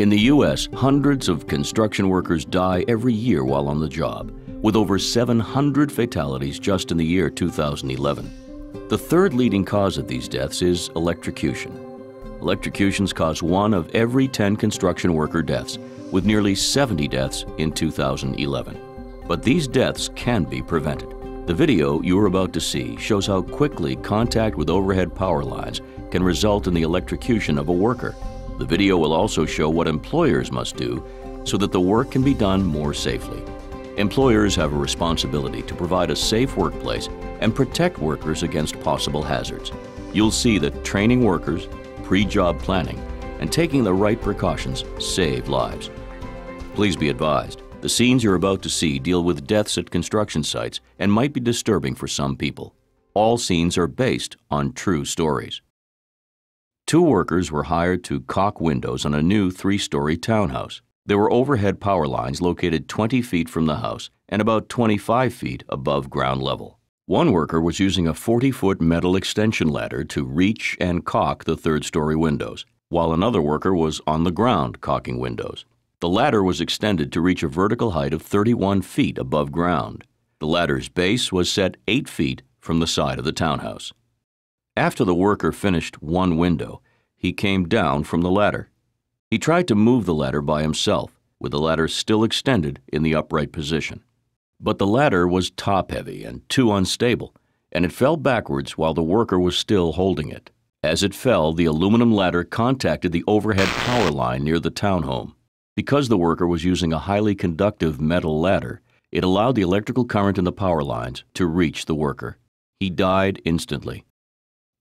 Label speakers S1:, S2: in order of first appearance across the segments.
S1: In the U.S., hundreds of construction workers die every year while on the job, with over 700 fatalities just in the year 2011. The third leading cause of these deaths is electrocution. Electrocutions cause one of every 10 construction worker deaths, with nearly 70 deaths in 2011. But these deaths can be prevented. The video you are about to see shows how quickly contact with overhead power lines can result in the electrocution of a worker. The video will also show what employers must do so that the work can be done more safely. Employers have a responsibility to provide a safe workplace and protect workers against possible hazards. You'll see that training workers, pre-job planning, and taking the right precautions save lives. Please be advised, the scenes you're about to see deal with deaths at construction sites and might be disturbing for some people. All scenes are based on true stories. Two workers were hired to caulk windows on a new three-story townhouse. There were overhead power lines located 20 feet from the house and about 25 feet above ground level. One worker was using a 40-foot metal extension ladder to reach and caulk the third-story windows, while another worker was on the ground caulking windows. The ladder was extended to reach a vertical height of 31 feet above ground. The ladder's base was set 8 feet from the side of the townhouse. After the worker finished one window, he came down from the ladder. He tried to move the ladder by himself, with the ladder still extended in the upright position. But the ladder was top heavy and too unstable, and it fell backwards while the worker was still holding it. As it fell, the aluminum ladder contacted the overhead power line near the townhome. Because the worker was using a highly conductive metal ladder, it allowed the electrical current in the power lines to reach the worker. He died instantly.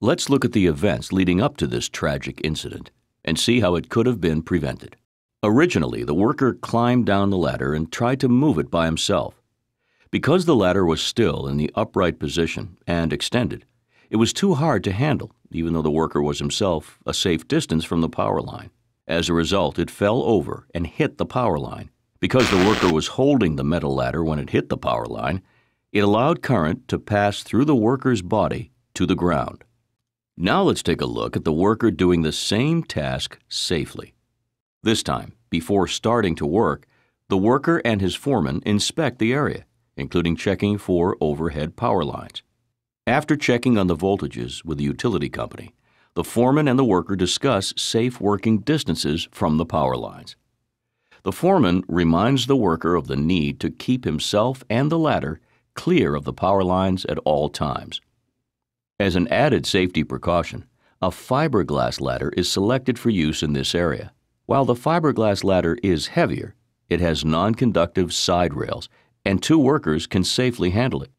S1: Let's look at the events leading up to this tragic incident and see how it could have been prevented. Originally, the worker climbed down the ladder and tried to move it by himself. Because the ladder was still in the upright position and extended, it was too hard to handle, even though the worker was himself a safe distance from the power line. As a result, it fell over and hit the power line. Because the worker was holding the metal ladder when it hit the power line, it allowed current to pass through the worker's body to the ground. Now let's take a look at the worker doing the same task safely. This time, before starting to work, the worker and his foreman inspect the area, including checking for overhead power lines. After checking on the voltages with the utility company, the foreman and the worker discuss safe working distances from the power lines. The foreman reminds the worker of the need to keep himself and the ladder clear of the power lines at all times. As an added safety precaution, a fiberglass ladder is selected for use in this area. While the fiberglass ladder is heavier, it has non-conductive side rails, and two workers can safely handle it.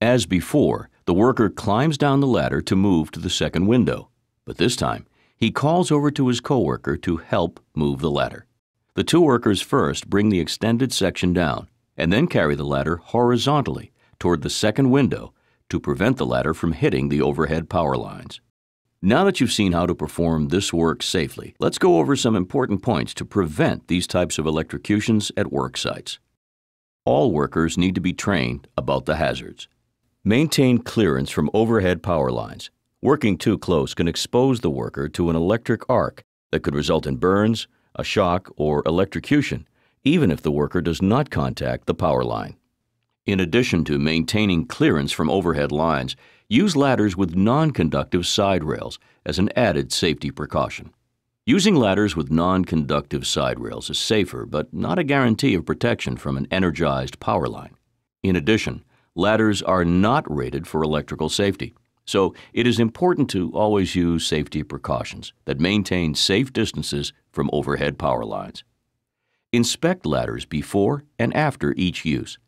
S1: As before, the worker climbs down the ladder to move to the second window, but this time, he calls over to his coworker to help move the ladder. The two workers first bring the extended section down, and then carry the ladder horizontally toward the second window to prevent the ladder from hitting the overhead power lines. Now that you've seen how to perform this work safely, let's go over some important points to prevent these types of electrocutions at work sites. All workers need to be trained about the hazards. Maintain clearance from overhead power lines. Working too close can expose the worker to an electric arc that could result in burns, a shock, or electrocution, even if the worker does not contact the power line. In addition to maintaining clearance from overhead lines, use ladders with non-conductive side rails as an added safety precaution. Using ladders with non-conductive side rails is safer, but not a guarantee of protection from an energized power line. In addition, ladders are not rated for electrical safety, so it is important to always use safety precautions that maintain safe distances from overhead power lines. Inspect ladders before and after each use.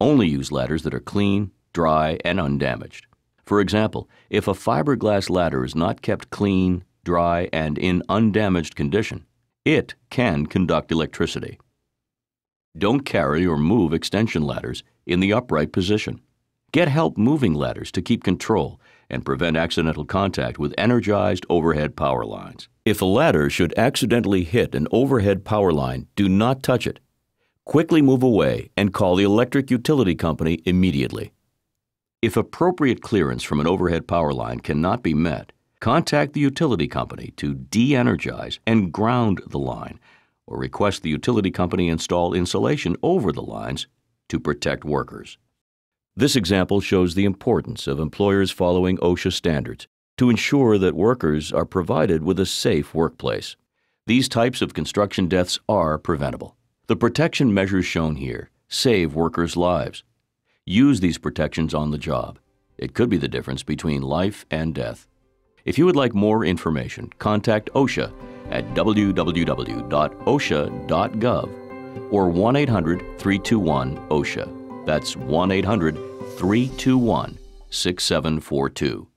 S1: Only use ladders that are clean, dry, and undamaged. For example, if a fiberglass ladder is not kept clean, dry, and in undamaged condition, it can conduct electricity. Don't carry or move extension ladders in the upright position. Get help moving ladders to keep control and prevent accidental contact with energized overhead power lines. If a ladder should accidentally hit an overhead power line, do not touch it quickly move away and call the electric utility company immediately. If appropriate clearance from an overhead power line cannot be met, contact the utility company to de energize and ground the line, or request the utility company install insulation over the lines to protect workers. This example shows the importance of employers following OSHA standards to ensure that workers are provided with a safe workplace. These types of construction deaths are preventable. The protection measures shown here save workers' lives. Use these protections on the job. It could be the difference between life and death. If you would like more information, contact OSHA at www.osha.gov or 1 800 321 OSHA. That's 1 800 321 6742.